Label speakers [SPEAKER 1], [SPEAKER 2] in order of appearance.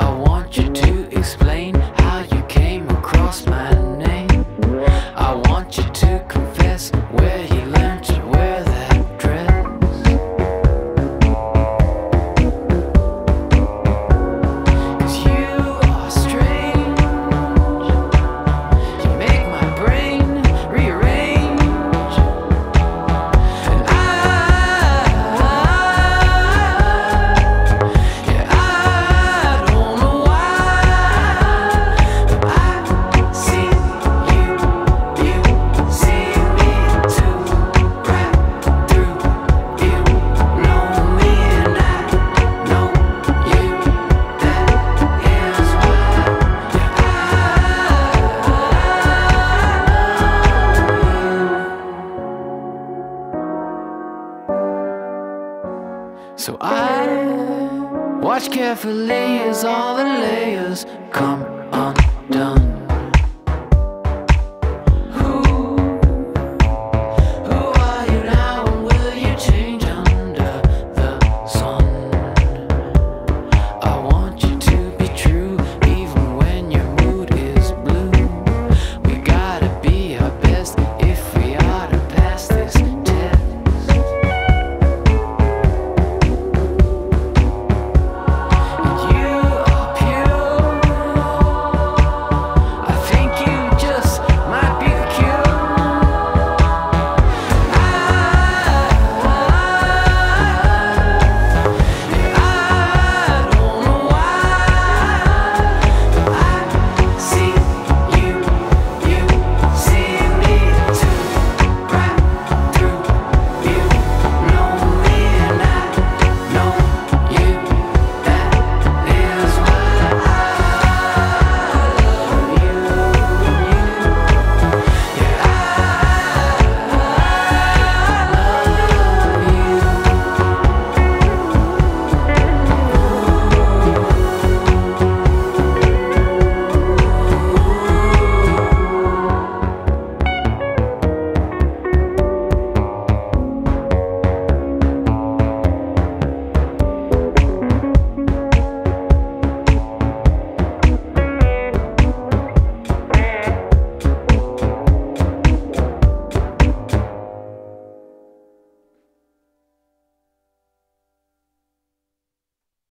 [SPEAKER 1] I want you to explain how you came across my So I watch carefully as all the layers come